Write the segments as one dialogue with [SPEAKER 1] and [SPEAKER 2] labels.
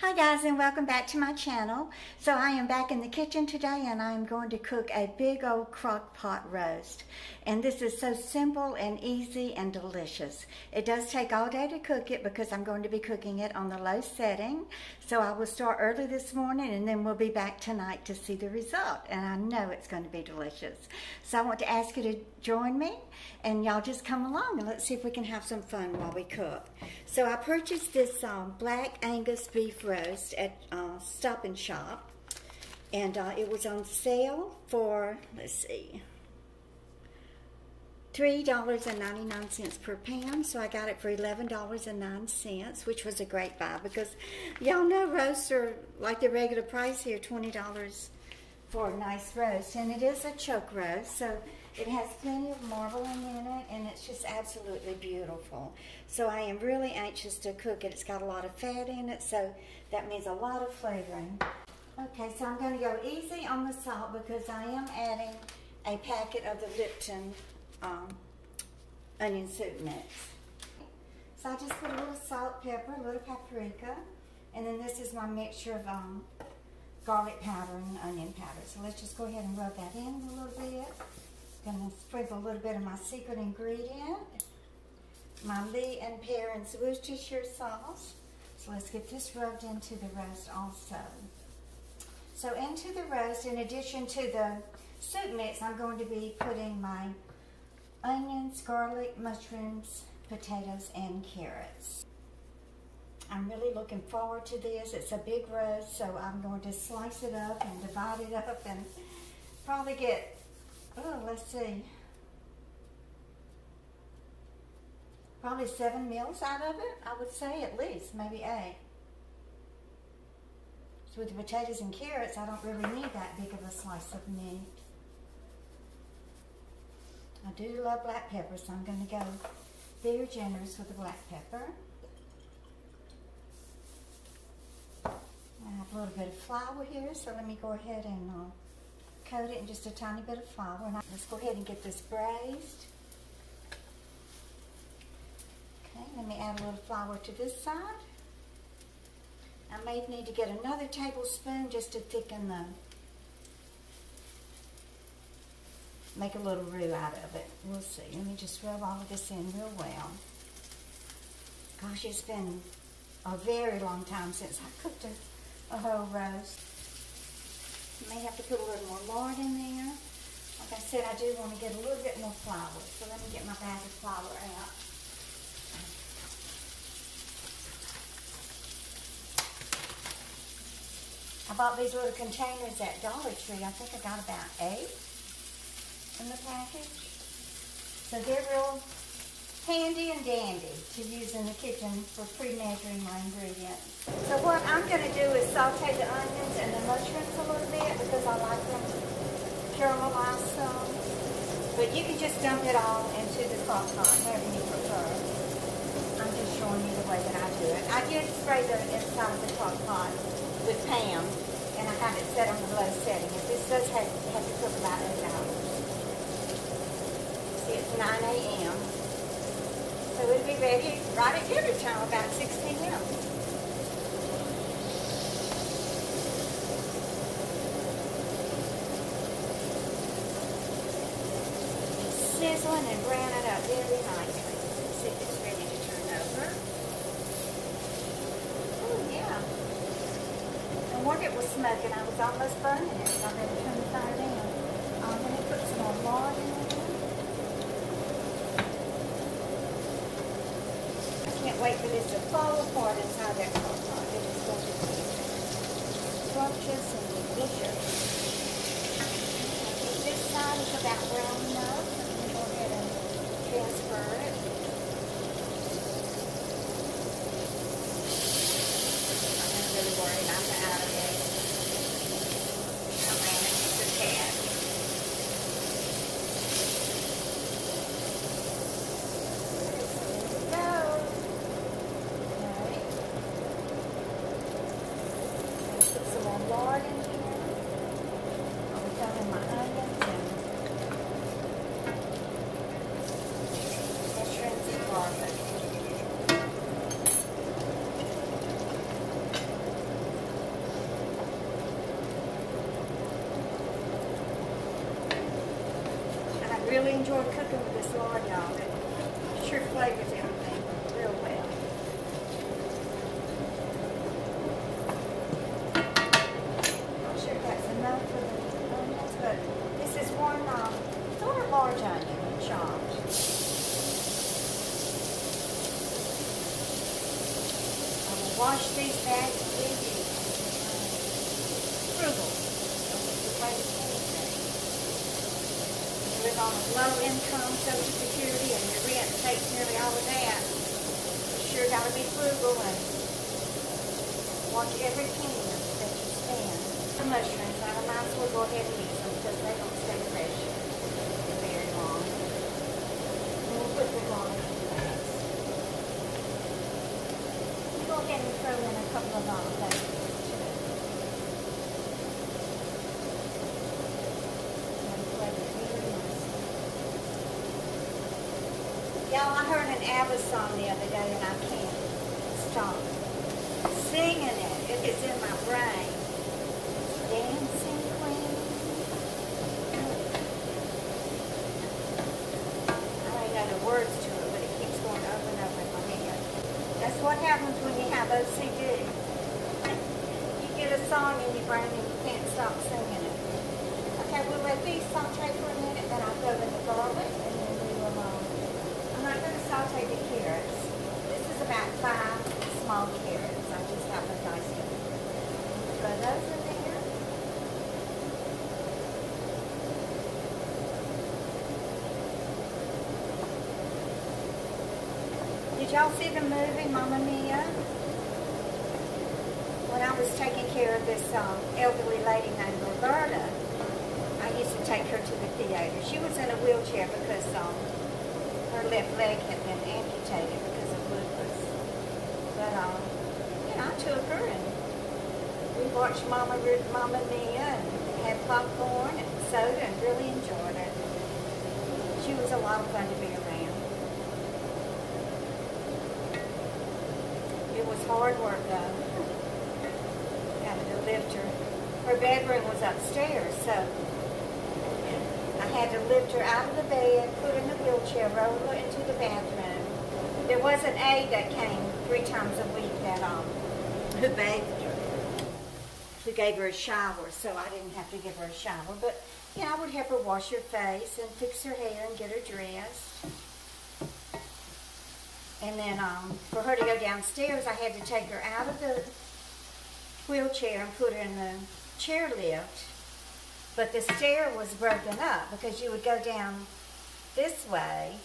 [SPEAKER 1] Hi guys and welcome back to my channel. So I am back in the kitchen today and I am going to cook a big old crock pot roast. And this is so simple and easy and delicious. It does take all day to cook it because I'm going to be cooking it on the low setting. So I will start early this morning and then we'll be back tonight to see the result. And I know it's going to be delicious. So I want to ask you to join me and y'all just come along and let's see if we can have some fun while we cook. So I purchased this um, black Angus beef roast at uh, Stop and Shop and uh, it was on sale for, let's see, $3.99 per pound, so I got it for $11.09, which was a great buy because y'all know roasts are like the regular price here, $20 for a nice roast. And it is a chuck roast, so it has plenty of marbling in it, and it's just absolutely beautiful. So I am really anxious to cook it. It's got a lot of fat in it, so that means a lot of flavoring. Okay, so I'm going to go easy on the salt because I am adding a packet of the Lipton um, onion soup mix. So I just put a little salt, pepper, a little paprika, and then this is my mixture of um, garlic powder and onion powder. So let's just go ahead and rub that in a little bit. Gonna sprinkle a little bit of my secret ingredient, my Lea and Perrins Worcestershire sauce. So let's get this rubbed into the roast also. So into the roast, in addition to the soup mix, I'm going to be putting my onions, garlic, mushrooms, potatoes, and carrots. I'm really looking forward to this. It's a big roast, so I'm going to slice it up and divide it up and probably get, oh, let's see, probably seven meals out of it, I would say at least, maybe eight. So with the potatoes and carrots, I don't really need that big of a slice of meat. I do love black pepper, so I'm going to go very generous with the black pepper. I have a little bit of flour here, so let me go ahead and uh, coat it in just a tiny bit of flour. And let's go ahead and get this braised. Okay, let me add a little flour to this side. I may need to get another tablespoon just to thicken the make a little roux out of it. We'll see. Let me just rub all of this in real well. Gosh, it's been a very long time since I cooked a, a whole roast. May have to put a little more lard in there. Like I said, I do want to get a little bit more flour. So let me get my bag of flour out. I bought these little containers at Dollar Tree. I think I got about eight in the package. So they're real handy and dandy to use in the kitchen for pre-measuring my ingredients. So what I'm going to do is saute the onions and the mushrooms a little bit because I like them caramelized some. But you can just dump it all into the crock pot, however you prefer. I'm just showing you the way that I do it. I did spray the inside of the crock pot with Pam, and I have it set on the low setting. If this does have, have to cook about 8 hours 9 a.m. So it'll be ready right at dinner time, about 6 p.m. Sizzling and browning up very. Let's see if it's ready to turn over. Oh, yeah. No wonder it was smoking. I was almost burning it. So I better turn the fire down. I'm going to put some more lard in it. wait for this to fall apart inside that crock pot. It is going to be scrumptious and delicious. This side is about brown enough. I'm going to go ahead and transfer it. board in here. I'm telling my onions and mushrooms and I really enjoy cooking with this lard, y'all. It sure flavors everything. On low income social security and your rent takes nearly all of that. You sure gotta be frugal and watch every penny that you spend. The mushrooms, I might as well go ahead and use them because they don't stay fresh very long. And we'll put them on in bags. Go ahead and throw in a couple of um, vegetables too. And flavor it really nicely. Y'all, I heard an ABBA song the other day and I can't stop singing it. It is in my brain. Dancing Queen. I don't know the words to it, but it keeps going over and over in my head. That's what happens when you have OCD. You get a song in your brain and you can't stop singing it. Okay, we'll let these saute for a minute, then I'll go in the garlic, and then we will, um, Saute the carrots. This is about five small carrots. I just have them diced up. Throw those in there. Did y'all see the movie Mamma Mia? When I was taking care of this um, elderly lady named Roberta, I used to take her to the theater. She was in a wheelchair because um, her left leg had been amputated because of lupus. But um, I took her and we watched Mama Ruth, Mamma Mia and had popcorn and soda and really enjoyed it. She was a lot of fun to be around. It was hard work though. Having to lift her. Her bedroom was upstairs, so had to lift her out of the bed, put her in the wheelchair, roll her into the bathroom. There was an aide that came three times a week that um who bathed her, who gave her a shower, so I didn't have to give her a shower. But yeah, I would help her wash her face and fix her hair and get her dressed. And then um, for her to go downstairs, I had to take her out of the wheelchair and put her in the chairlift. But the stair was broken up because you would go down this way,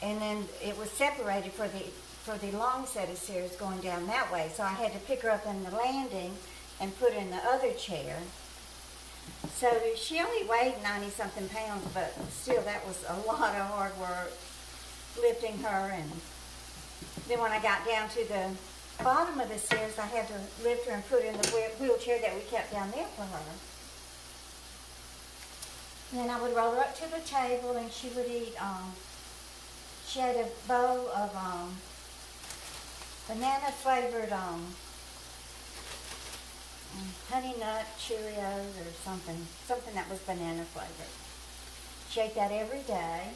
[SPEAKER 1] and then it was separated for the for the long set of stairs going down that way. So I had to pick her up in the landing and put in the other chair. So she only weighed 90 something pounds, but still that was a lot of hard work lifting her and then when I got down to the bottom of the stairs I had to lift her and put her in the wheelchair that we kept down there for her. And then I would roll her up to the table and she would eat um she had a bowl of um banana flavored um honey nut Cheerios or something something that was banana flavored. She ate that every day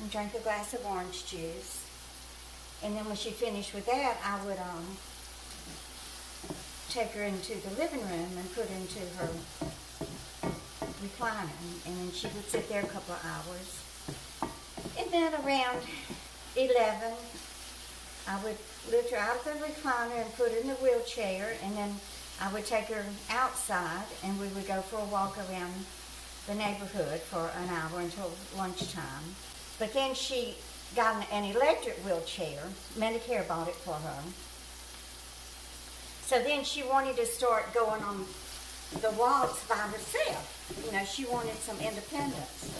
[SPEAKER 1] and drank a glass of orange juice. And then when she finished with that, I would um, take her into the living room and put her into her recliner. And, then she would sit there a couple of hours. And then around 11, I would lift her out of the recliner and put her in the wheelchair. And then I would take her outside and we would go for a walk around the neighborhood for an hour until lunchtime. But then she got an, an electric wheelchair. Medicare bought it for her. So then she wanted to start going on the walks by herself. You know, she wanted some independence.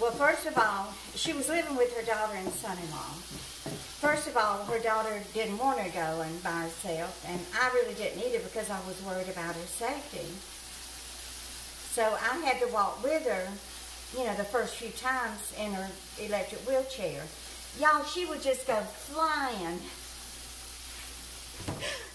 [SPEAKER 1] Well, first of all, she was living with her daughter and son-in-law. First of all, her daughter didn't want her going by herself, and I really didn't either because I was worried about her safety. So I had to walk with her, you know, the first few times in her electric wheelchair. Y'all, she would just go flying,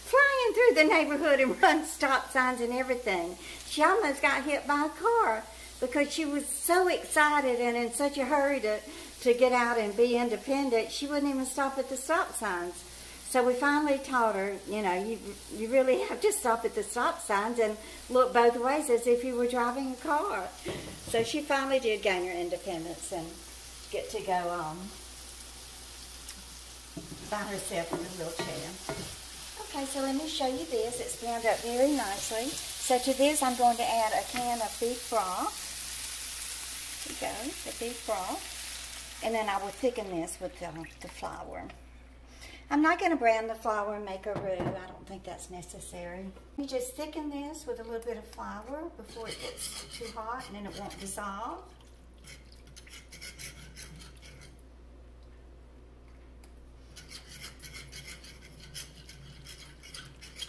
[SPEAKER 1] flying through the neighborhood and run stop signs and everything. She almost got hit by a car because she was so excited and in such a hurry to, to get out and be independent, she wouldn't even stop at the stop signs. So we finally taught her, you know, you, you really have to stop at the stop signs and look both ways as if you were driving a car. So she finally did gain her independence and get to go um, by herself in a wheelchair. Okay, so let me show you this. It's bound up very nicely. So to this, I'm going to add a can of beef broth. Here we go, the beef broth. And then I will thicken this with the, the flour. I'm not going to brown the flour and make a roux. I don't think that's necessary. You just thicken this with a little bit of flour before it gets too hot and then it won't dissolve.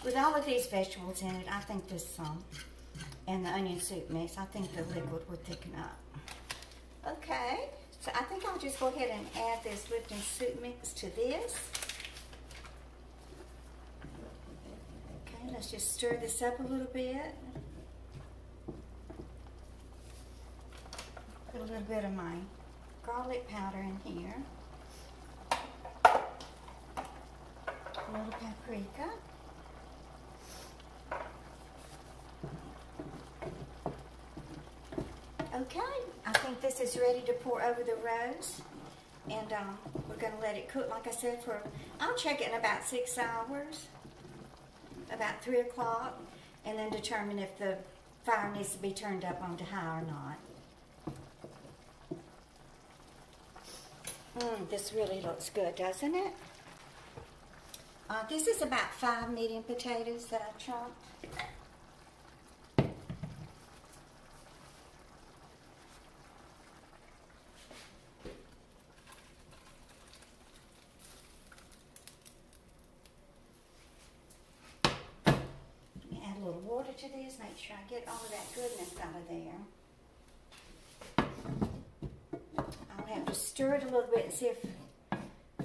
[SPEAKER 1] With all of these vegetables in it, I think this um, and the onion soup mix, I think the liquid would thicken up. Okay, so I think I'll just go ahead and add this Lipton soup mix to this. Okay, let's just stir this up a little bit. Put a little bit of my garlic powder in here. A little paprika. Okay, I think this is ready to pour over the rose. And um, we're going to let it cook, like I said, for, I'll check it in about six hours, about 3 o'clock, and then determine if the fire needs to be turned up onto high or not. Mmm, this really looks good, doesn't it? Uh, this is about five medium potatoes that I chopped. water to sure I get all of that goodness out of there. I'll have to stir it a little bit and see if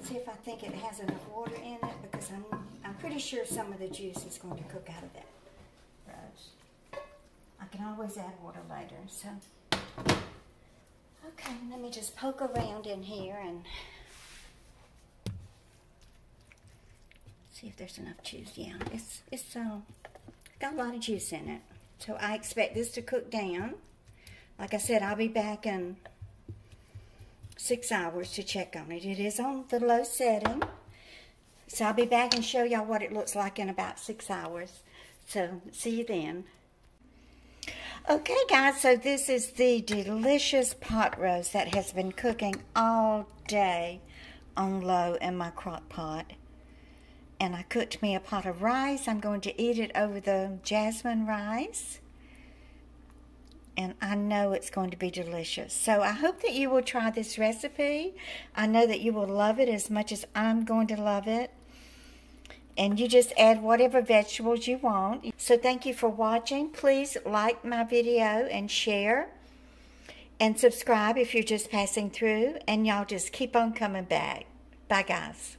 [SPEAKER 1] see if I think it has enough water in it because I'm I'm pretty sure some of the juice is going to cook out of that. I can always add water later, so okay, let me just poke around in here and see if there's enough juice. Yeah, it's it's um got a lot of juice in it. So I expect this to cook down. Like I said, I'll be back in six hours to check on it. It is on the low setting. So I'll be back and show y'all what it looks like in about six hours. So see you then. Okay guys, so this is the delicious pot roast that has been cooking all day on low in my crock pot and I cooked me a pot of rice. I'm going to eat it over the jasmine rice. And I know it's going to be delicious. So I hope that you will try this recipe. I know that you will love it as much as I'm going to love it. And you just add whatever vegetables you want. So thank you for watching. Please like my video and share. And subscribe if you're just passing through. And y'all just keep on coming back. Bye, guys.